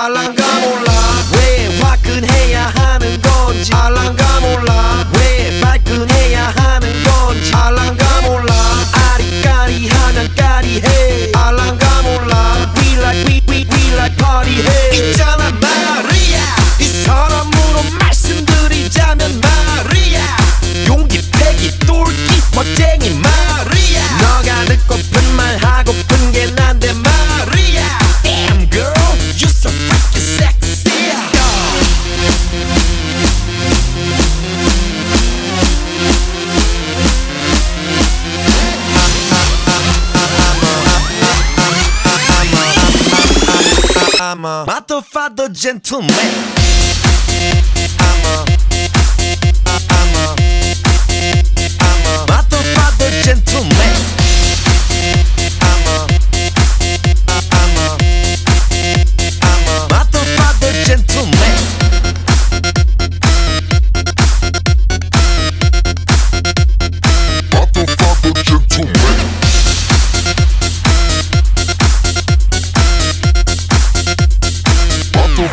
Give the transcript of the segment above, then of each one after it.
Alangamos I'm a motherfucker gentleman. I'm a,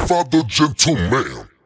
Motherfucker gentleman.